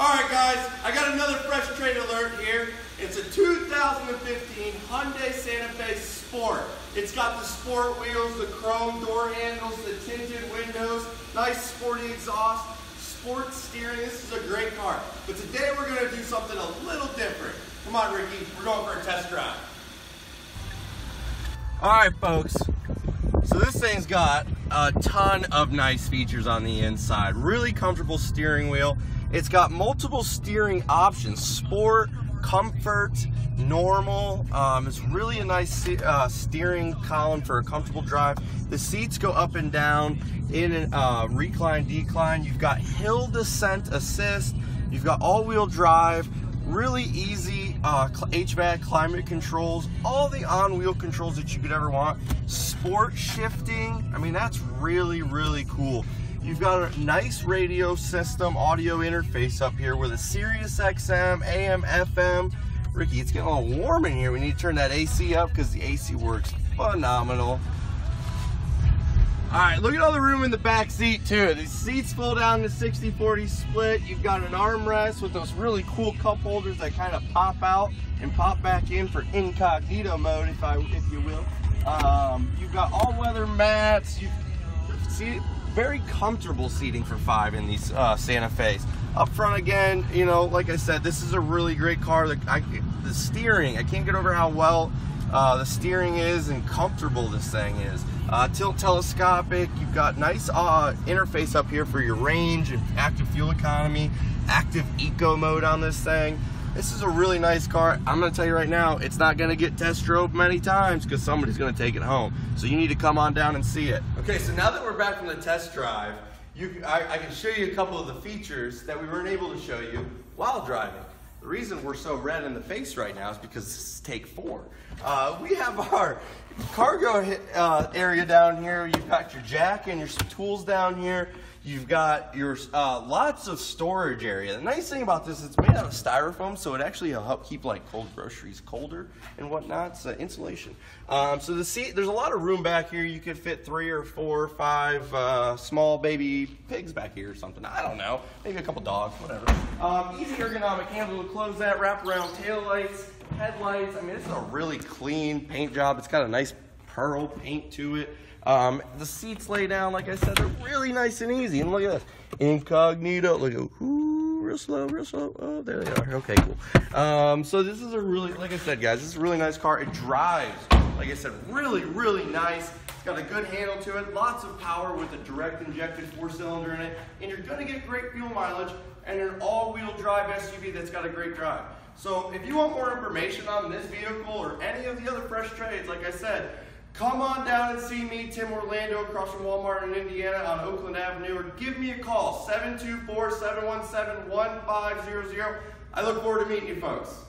All right, guys, I got another fresh trade alert here. It's a 2015 Hyundai Santa Fe Sport. It's got the sport wheels, the chrome door handles, the tinted windows, nice sporty exhaust, sport steering. This is a great car. But today we're going to do something a little different. Come on, Ricky. We're going for a test drive. All right, folks. So this thing's got a ton of nice features on the inside. Really comfortable steering wheel. It's got multiple steering options, sport, comfort, normal. Um, it's really a nice uh, steering column for a comfortable drive. The seats go up and down in a uh, recline, decline. You've got hill descent assist. You've got all-wheel drive really easy uh, HVAC climate controls, all the on-wheel controls that you could ever want. Sport shifting, I mean, that's really, really cool. You've got a nice radio system, audio interface up here with a Sirius XM, AM, FM. Ricky, it's getting a little warm in here. We need to turn that AC up because the AC works phenomenal. All right, look at all the room in the back seat too. These seats fold down to 60-40 split. You've got an armrest with those really cool cup holders that kind of pop out and pop back in for incognito mode, if I, if you will. Um, you've got all-weather mats. You see, very comfortable seating for five in these uh, Santa Fe's. Up front again, you know, like I said, this is a really great car. The, I, the steering, I can't get over how well uh, the steering is and comfortable this thing is. Uh, tilt telescopic, you've got nice uh, interface up here for your range and active fuel economy, active eco mode on this thing. This is a really nice car. I'm gonna tell you right now, it's not gonna get test drove many times because somebody's gonna take it home. So you need to come on down and see it. Okay, so now that we're back from the test drive, you, I, I can show you a couple of the features that we weren't able to show you while driving. The reason we're so red in the face right now is because this is take four. Uh, we have our cargo uh, area down here. You've got your jack and your tools down here. You've got your uh, lots of storage area. The nice thing about this, it's made out of styrofoam, so it actually will help keep like cold groceries colder and whatnot. It's uh, insulation. Um, so the seat, there's a lot of room back here. You could fit three or four or five uh, small baby pigs back here or something. I don't know. Maybe a couple dogs, whatever. Um, easy ergonomic handle to close that, wrap around tail lights, headlights. I mean, this is a really clean paint job. It's got a nice pearl paint to it. Um, the seats lay down, like I said, they're really nice and easy. And look at this, incognito. Look at, ooh, real slow, real slow. Oh, there they are. Okay, cool. Um, so this is a really, like I said, guys, this is a really nice car. It drives, like I said, really, really nice. It's got a good handle to it, lots of power with a direct injected four cylinder in it, and you're gonna get great fuel mileage and an all-wheel drive SUV that's got a great drive. So if you want more information on this vehicle or any of the other fresh trades, like I said, Come on down and see me, Tim Orlando, across from Walmart in Indiana on Oakland Avenue, or give me a call, 724-717-1500. I look forward to meeting you folks.